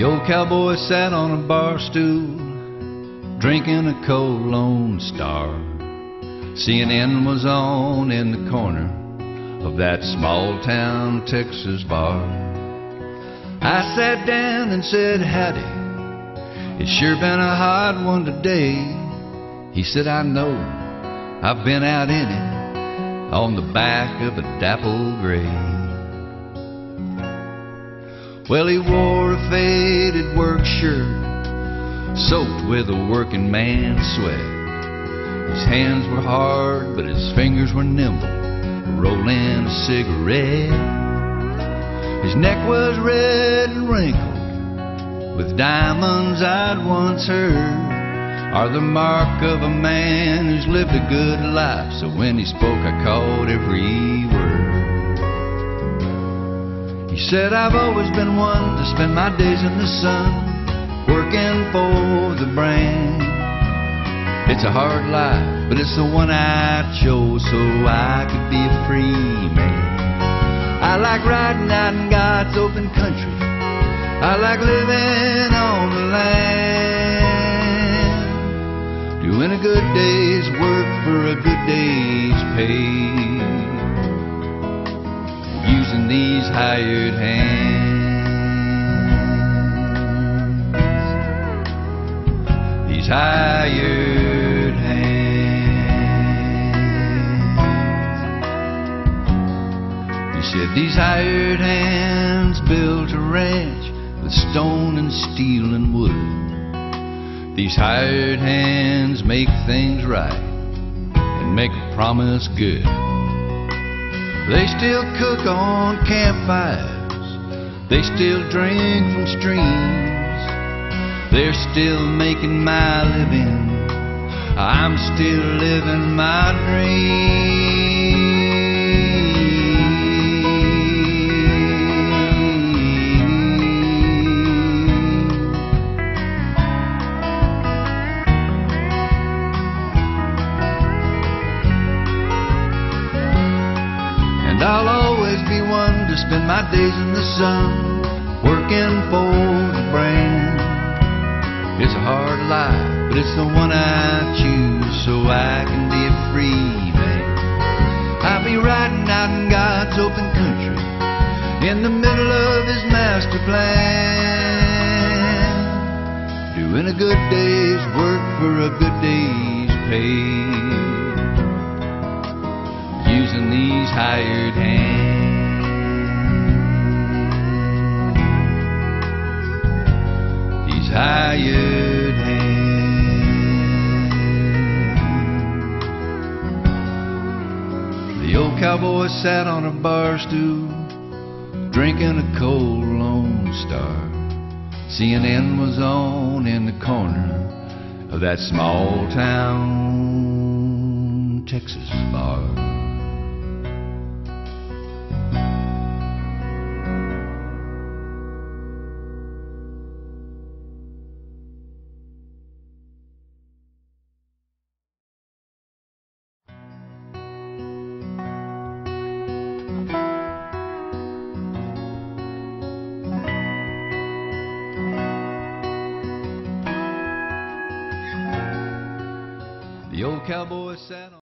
The old cowboy sat on a bar stool, drinking a cold Lone Star. CNN was on in the corner of that small town Texas bar. I sat down and said, Howdy, it's sure been a hard one today. He said, I know, I've been out in it on the back of a dapple gray. Well, he wore a faded work shirt, soaked with a working man's sweat. His hands were hard, but his fingers were nimble, rolling a cigarette. His neck was red and wrinkled, with diamonds I'd once heard are the mark of a man who's lived a good life. So when he spoke, I caught every word. Said, I've always been one to spend my days in the sun, working for the brand. It's a hard life, but it's the one I chose so I could be a free man. I like riding out in God's open country. I like living on the land. Doing a good day's work for a good day's pay these hired hands. These hired hands. He said, These hired hands built a ranch with stone and steel and wood. These hired hands make things right and make a promise good. They still cook on campfires. They still drink from streams. They're still making my living. I'm still living my dream. Days in the sun, working for the brand. It's a hard life, but it's the one I choose so I can be a free man. I'll be riding out in God's open country, in the middle of His master plan, doing a good day's work for a good day's pay using these hired hands. The old cowboy sat on a bar stool, drinking a cold Lone Star. CNN was on in the corner of that small town Texas bar. The old cowboy sat on